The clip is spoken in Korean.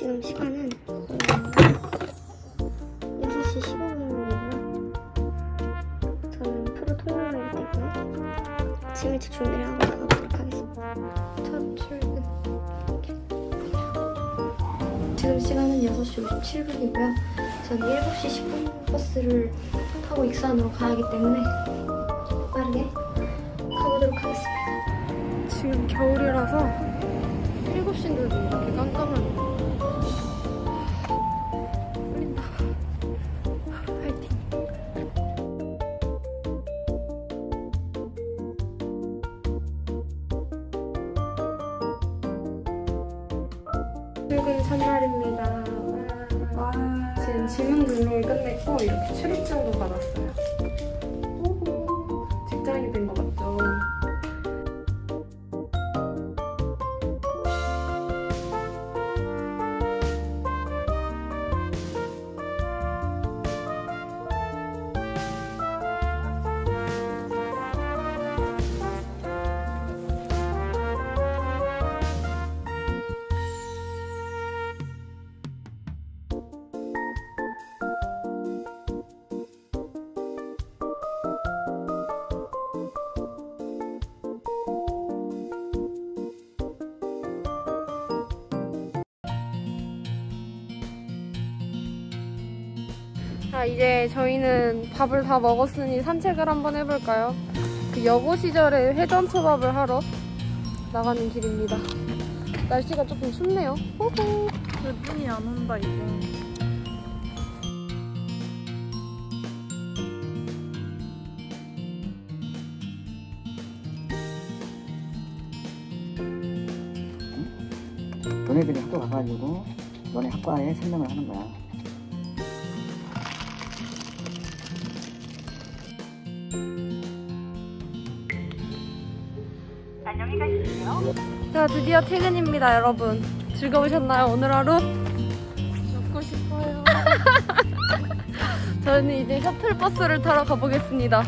지금 시간은 6시 15분이고요. 저는 프로 통화를 때문에 아침 일찍 준비를 하고 나가도록 하겠습니다. 첫 출근. 지금 시간은 6시 57분이고요. 저는 7시 10분 버스를 타고 익산으로 가야하기 때문에 빠르게 가보도록 하겠습니다. 지금 겨울이라서 7시인데도 이렇게 깜깜한 출근 첫날입니다. 와. 지금 지문 등록을 끝냈고 이렇게 출입증도 받았어요. 자 이제 저희는 밥을 다 먹었으니 산책을 한번 해볼까요? 그 여고 시절에 회전 초밥을 하러 나가는 길입니다. 날씨가 조금 춥네요. 호호. 왜 눈이 안 온다 이제 너네들이 학교 가가지고 너네 학과에 설명을 하는 거야. 자 드디어 퇴근입니다 여러분 즐거우셨나요 오늘 하루? 먹고 싶어요. 저는 이제 셔틀버스를 타러 가보겠습니다